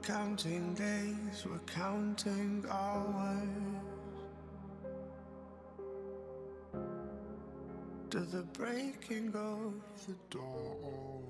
We're counting days, we're counting hours. To the breaking of the dawn.